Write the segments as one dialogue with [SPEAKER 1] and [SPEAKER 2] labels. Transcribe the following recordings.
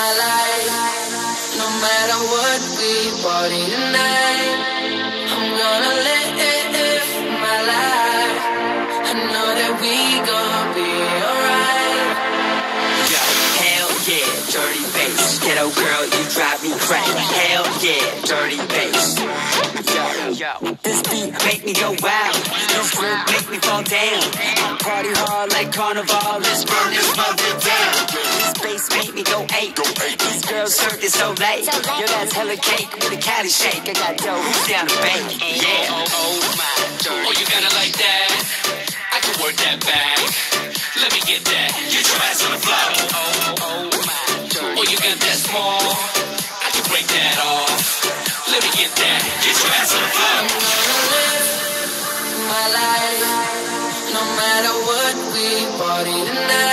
[SPEAKER 1] my life. No matter what we party tonight, I'm gonna live my life. I know that we gonna be alright.
[SPEAKER 2] Yo, hell yeah, dirty bass. Ghetto girl, you drive me crazy. Hell yeah, dirty bass. Yo, yo, this beat make me go wild. This groove make me fall down. Party hard like carnival. Let's burn this mother down. This bass make me go eight. These girls serve it so late. Yo, that's hella cake with a Cali shake. I got dough, who's down to bake? Yeah.
[SPEAKER 3] Oh, oh my, dirty. Oh, you got it like that? I can work that back. Let me get that. Get your ass on the floor. Oh, oh, oh my, dirty. Oh, you got that small? I can break that off. Let me get that. Get your ass on the floor.
[SPEAKER 1] my life. No matter what we party tonight,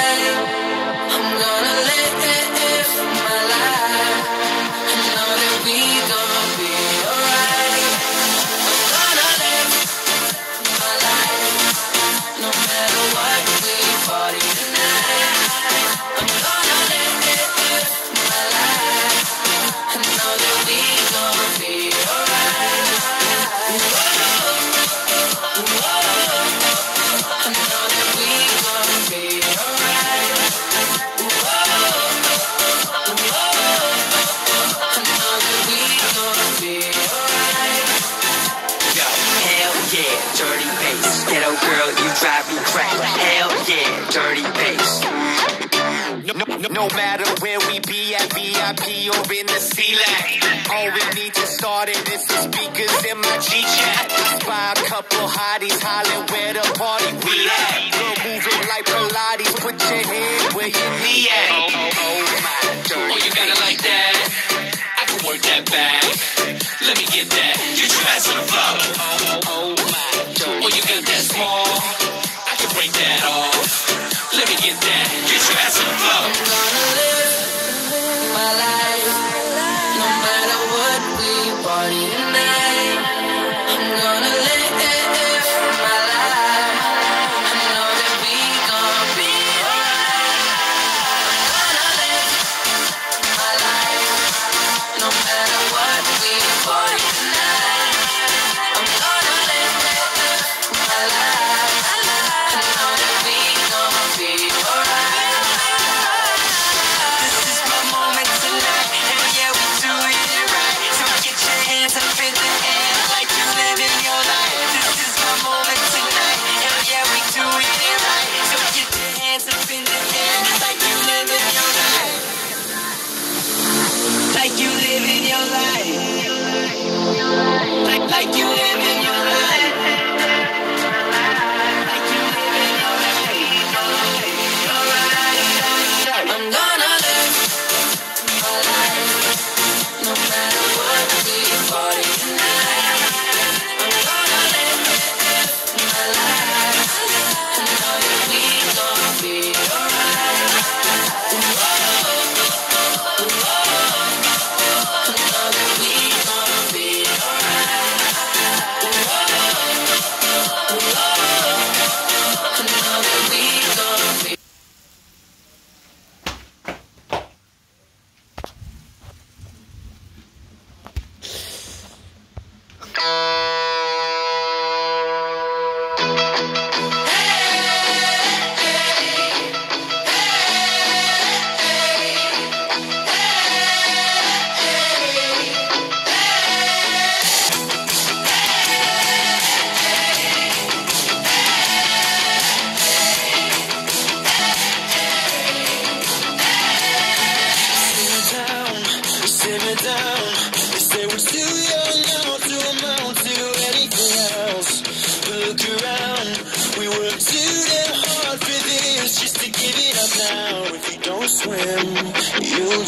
[SPEAKER 1] No, matter
[SPEAKER 4] where we be at VIP or in the C-Lac All we need to start it is the speakers in my G-Chat spy a couple hotties hollering where the party we at Girl moving like Pilates, put your head where your knee at
[SPEAKER 3] Oh, oh, oh my. Oh, you got it like that? I can work that back.
[SPEAKER 1] Party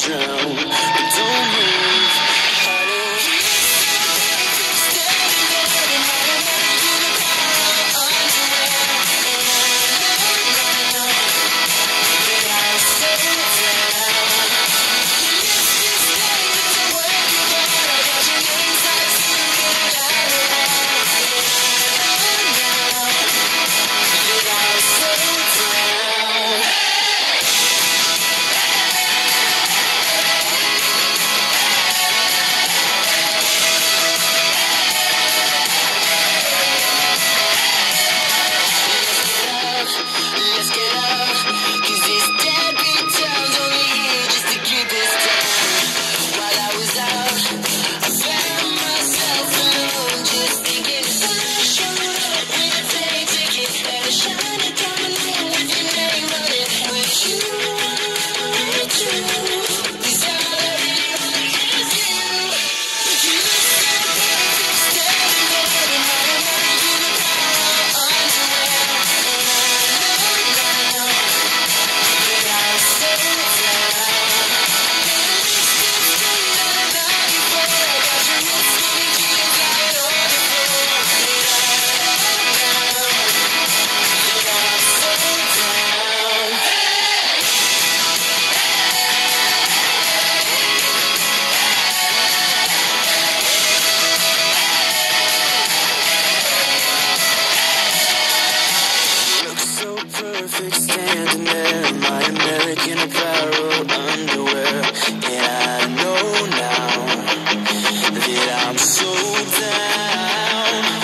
[SPEAKER 5] you'll
[SPEAKER 1] so
[SPEAKER 5] down.